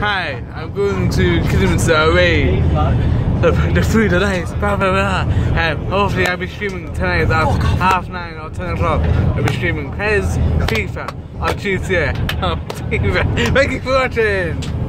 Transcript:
Hi, I'm going to Kidderminster. away. The, food are is blah blah blah. Um, hopefully I'll be streaming tonight at half nine or ten o'clock. I'll be streaming Pez FIFA on Tuesday on Thank you for watching!